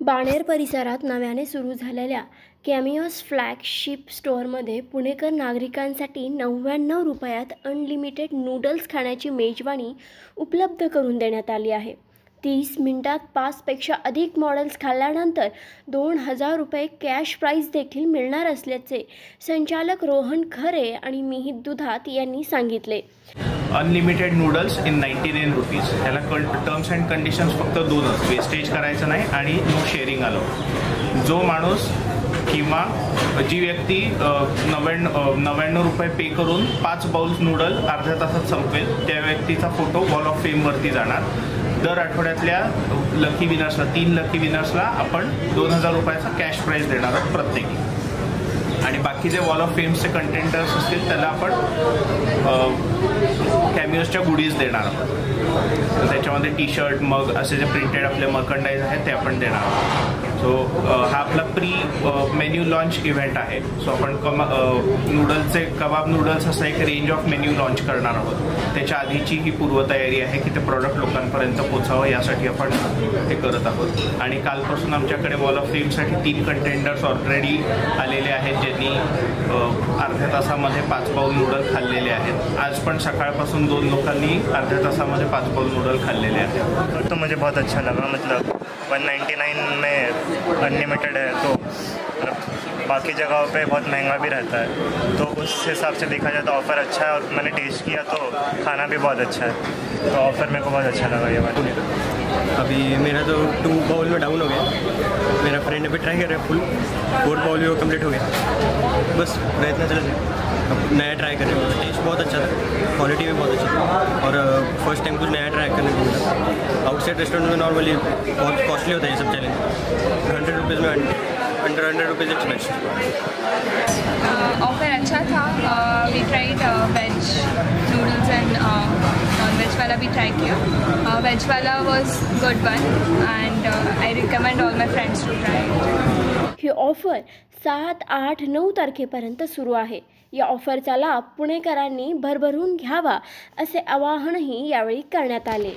बाणेर परिसरात नव्याने सुरू झालेल्या कॅमिओस फ्लॅगशिप स्टोअरमध्ये पुणेकर नागरिकांसाठी नव्याण्णव रुपयात अनलिमिटेड नूडल्स खाण्याची मेजवानी उपलब्ध करून देण्यात आली आहे. तीस मिनिटात पाचपेक्षा अधिक मॉडेल्स खाल्ल्यानंतर दोन हजार रुपये कॅश प्राईज देखील मिळणार असल्याचे संचालक रोहन खरे आणि मिहित दुधात यांनी सांगितले. Unlimited noodles in ninety nine rupees ह्याला कं टर्म्स अँड कंडिशन्स फक्त दोनच वेस्टेज करायचं नाही आणि नो शेअरिंग आलो जो माणूस किंवा जी व्यक्ती नव्याण्णव नव्याण्णव रुपये पे करून पाच बाउल्स नूडल अर्ध्या तासात संपवेल त्या व्यक्तीचा फोटो वॉल ऑफ फेमवरती जाणार. दर आठवड्यातल्या लकी विनर्सला तीन लकी विनर्सला आपण दोन हजार रुपयाचा कॅश प्राईज देणार आहोत प्रत्येकी. आणि बाकी जे वॉल ऑफ फेम्सचे कंटेंटर्स असतील त्याला आपण कॅमिओसच्या गुडीज देणार आहोत. त्याच्यामध्ये टी शर्ट मग असे जे प्रिंटेड आपले मर्कंडाईज आहेत ते आपण देणार आहोत. सो uh, हा आपला प्री मेन्यू लॉन्च इव्हेंट आहे. सो आपण कमा नूडल्सचे कबाब नूडल्स असं एक रेंज ऑफ मेन्यू लॉन्च करणार आहोत. त्याच्या आधीची ही पूर्वतयारी आहे की ते प्रॉडक्ट लोकांपर्यंत पोचावं यासाठी आपण हे करत आहोत. आणि कालपासून आमच्याकडे वॉल ऑफ फेमसाठी तीन कंटेंडर्स ऑलरेडी आलेले आहेत ज्यांनी अर्ध्या तासामध्ये पाच पाऊल नूडल खाल्लेले आहेत. आज पण सकाळपासून दोन लोकांनी अर्ध्या तासामध्ये पाच पाऊल नूडल खाल्लेले आहेत. तो मुझे बहुत अच्छा लगा मतलब 199 में अनलिमिटेड है तो मतलब बाकी जगहों पे बहुत महँगा भी रहता है। तो उस हिसाब से देखा जाए तो ऑफ़र अच्छा है और मैंने टेस्ट किया तो खाना भी बहुत अच्छा है। तो ऑफ़र मेरे को बहुत अच्छा लगा ये वाला अभी मेरा तो टू बाउल में डाउन हो गया। मेरा फ्रेंड अभी ट्राई कर रहा है फुल फोर्थ बाउल भी वो कंप्लीट हो गया। बस प्रयत्न चल रहे अब नया ट्राई कर रहे हैं। टेस्ट बहुत अच्छा था। क्वालिटी भी बहुत अच्छी थी। और फ़र्स्ट टाइम कुछ नया ट्राई करने को मिला। आउटसाइड रेस्टोरेंट में नॉर्मली बहुत कॉस्टली होता है ये सब चैलेंज हंड्रेड रुपीज़ में under hundred rupees it's best we veg वाला Uh, try was good one was uh, one recommend all recommend friends to friends it. ही ऑफर सात आठ नऊ तारखेपर्यंत सुरू आहे. या ऑफरचा लाभ पुणेकरांनी भरभरून घ्यावा असे आवाहनही यावेळी करण्यात आले.